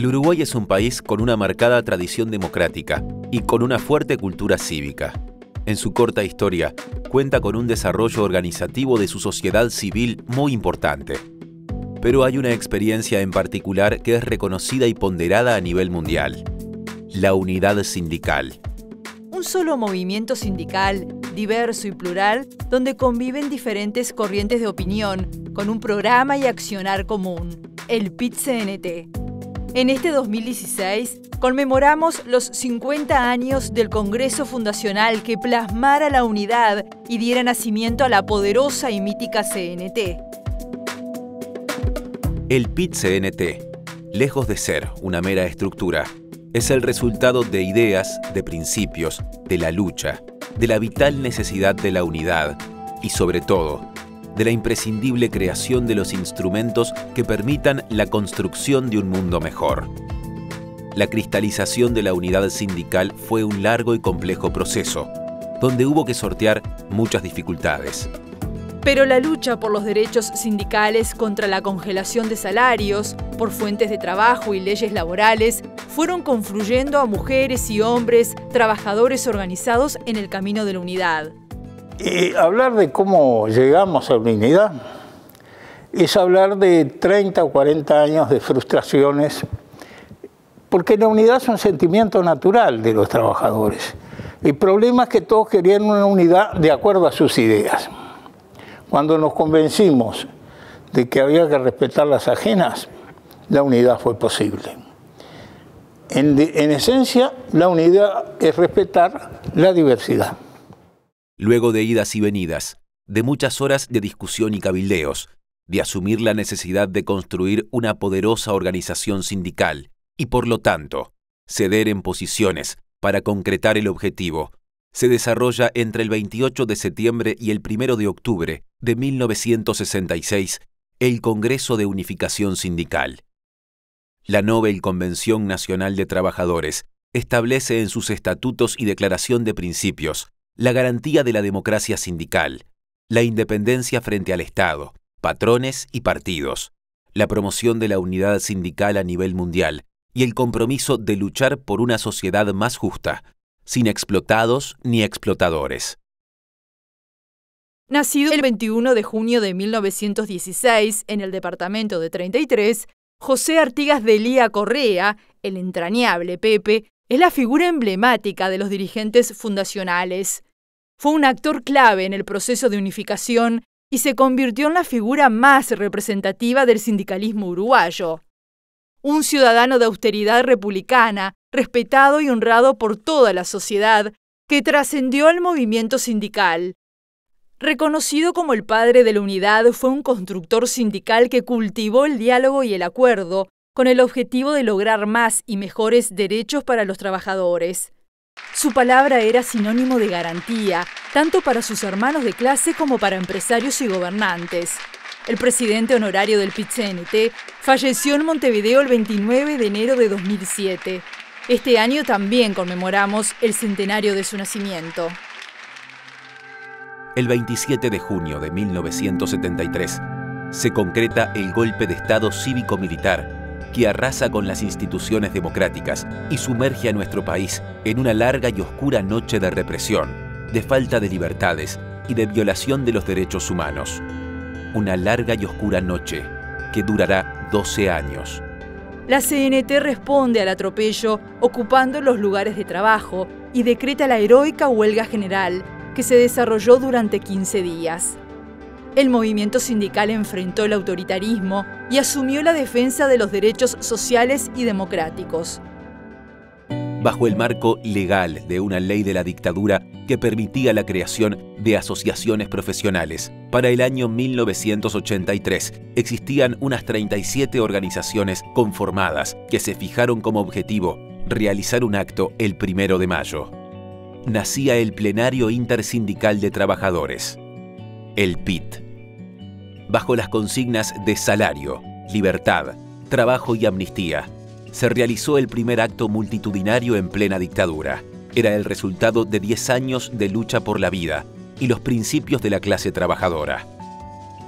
El Uruguay es un país con una marcada tradición democrática y con una fuerte cultura cívica. En su corta historia, cuenta con un desarrollo organizativo de su sociedad civil muy importante. Pero hay una experiencia en particular que es reconocida y ponderada a nivel mundial, la unidad sindical. Un solo movimiento sindical, diverso y plural, donde conviven diferentes corrientes de opinión, con un programa y accionar común, el PIT-CNT. En este 2016 conmemoramos los 50 años del Congreso Fundacional que plasmara la unidad y diera nacimiento a la poderosa y mítica CNT. El PIT-CNT, lejos de ser una mera estructura, es el resultado de ideas, de principios, de la lucha, de la vital necesidad de la unidad y sobre todo de la imprescindible creación de los instrumentos que permitan la construcción de un mundo mejor. La cristalización de la unidad sindical fue un largo y complejo proceso, donde hubo que sortear muchas dificultades. Pero la lucha por los derechos sindicales contra la congelación de salarios, por fuentes de trabajo y leyes laborales, fueron confluyendo a mujeres y hombres, trabajadores organizados en el camino de la unidad. Hablar de cómo llegamos a la unidad es hablar de 30 o 40 años de frustraciones, porque la unidad es un sentimiento natural de los trabajadores. El problema es que todos querían una unidad de acuerdo a sus ideas. Cuando nos convencimos de que había que respetar las ajenas, la unidad fue posible. En esencia, la unidad es respetar la diversidad. Luego de idas y venidas, de muchas horas de discusión y cabildeos, de asumir la necesidad de construir una poderosa organización sindical y, por lo tanto, ceder en posiciones para concretar el objetivo, se desarrolla entre el 28 de septiembre y el 1 de octubre de 1966 el Congreso de Unificación Sindical. La Nobel Convención Nacional de Trabajadores establece en sus estatutos y declaración de principios la garantía de la democracia sindical, la independencia frente al Estado, patrones y partidos, la promoción de la unidad sindical a nivel mundial y el compromiso de luchar por una sociedad más justa, sin explotados ni explotadores. Nacido el 21 de junio de 1916 en el departamento de 33, José Artigas de Lía Correa, el entrañable Pepe, es la figura emblemática de los dirigentes fundacionales. Fue un actor clave en el proceso de unificación y se convirtió en la figura más representativa del sindicalismo uruguayo. Un ciudadano de austeridad republicana, respetado y honrado por toda la sociedad, que trascendió al movimiento sindical. Reconocido como el padre de la unidad, fue un constructor sindical que cultivó el diálogo y el acuerdo, con el objetivo de lograr más y mejores derechos para los trabajadores. Su palabra era sinónimo de garantía, tanto para sus hermanos de clase como para empresarios y gobernantes. El presidente honorario del PIT-CNT falleció en Montevideo el 29 de enero de 2007. Este año también conmemoramos el centenario de su nacimiento. El 27 de junio de 1973 se concreta el golpe de Estado cívico-militar que arrasa con las instituciones democráticas y sumerge a nuestro país en una larga y oscura noche de represión, de falta de libertades y de violación de los derechos humanos. Una larga y oscura noche que durará 12 años. La CNT responde al atropello ocupando los lugares de trabajo y decreta la heroica huelga general que se desarrolló durante 15 días. El movimiento sindical enfrentó el autoritarismo y asumió la defensa de los derechos sociales y democráticos. Bajo el marco legal de una ley de la dictadura que permitía la creación de asociaciones profesionales, para el año 1983 existían unas 37 organizaciones conformadas que se fijaron como objetivo realizar un acto el primero de mayo. Nacía el Plenario Intersindical de Trabajadores el PIT. Bajo las consignas de salario, libertad, trabajo y amnistía, se realizó el primer acto multitudinario en plena dictadura. Era el resultado de 10 años de lucha por la vida y los principios de la clase trabajadora.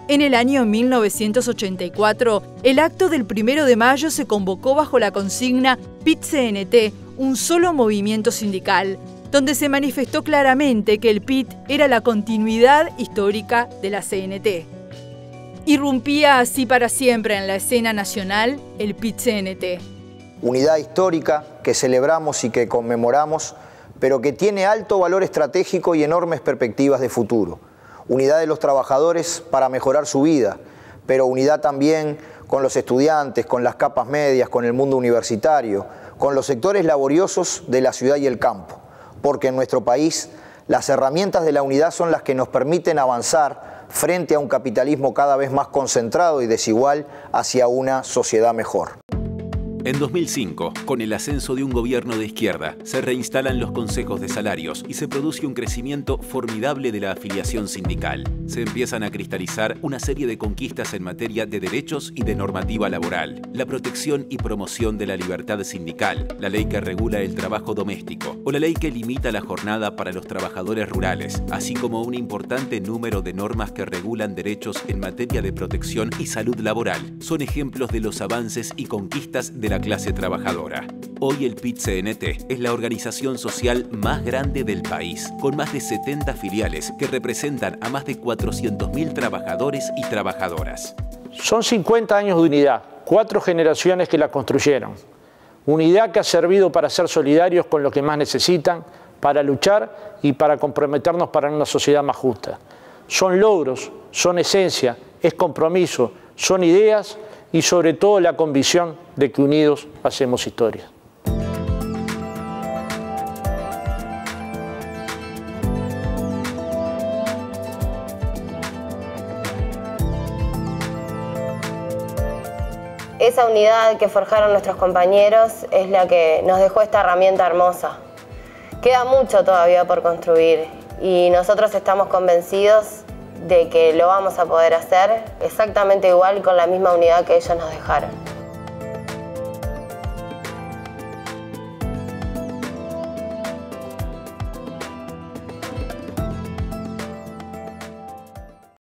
En el año 1984, el acto del primero de mayo se convocó bajo la consigna PIT-CNT, un solo movimiento sindical, donde se manifestó claramente que el PIT era la continuidad histórica de la CNT. Irrumpía así para siempre en la escena nacional el PIT-CNT. Unidad histórica que celebramos y que conmemoramos, pero que tiene alto valor estratégico y enormes perspectivas de futuro unidad de los trabajadores para mejorar su vida, pero unidad también con los estudiantes, con las capas medias, con el mundo universitario, con los sectores laboriosos de la ciudad y el campo, porque en nuestro país las herramientas de la unidad son las que nos permiten avanzar frente a un capitalismo cada vez más concentrado y desigual hacia una sociedad mejor. En 2005, con el ascenso de un gobierno de izquierda, se reinstalan los consejos de salarios y se produce un crecimiento formidable de la afiliación sindical. Se empiezan a cristalizar una serie de conquistas en materia de derechos y de normativa laboral, la protección y promoción de la libertad sindical, la ley que regula el trabajo doméstico o la ley que limita la jornada para los trabajadores rurales, así como un importante número de normas que regulan derechos en materia de protección y salud laboral. Son ejemplos de los avances y conquistas de la clase trabajadora. Hoy el PIT-CNT es la organización social más grande del país, con más de 70 filiales que representan a más de 400.000 trabajadores y trabajadoras. Son 50 años de unidad, cuatro generaciones que la construyeron. Unidad que ha servido para ser solidarios con los que más necesitan, para luchar y para comprometernos para una sociedad más justa. Son logros, son esencia, es compromiso, son ideas y sobre todo la convicción de que unidos hacemos historia. Esa unidad que forjaron nuestros compañeros es la que nos dejó esta herramienta hermosa. Queda mucho todavía por construir y nosotros estamos convencidos de que lo vamos a poder hacer exactamente igual con la misma unidad que ellos nos dejaron.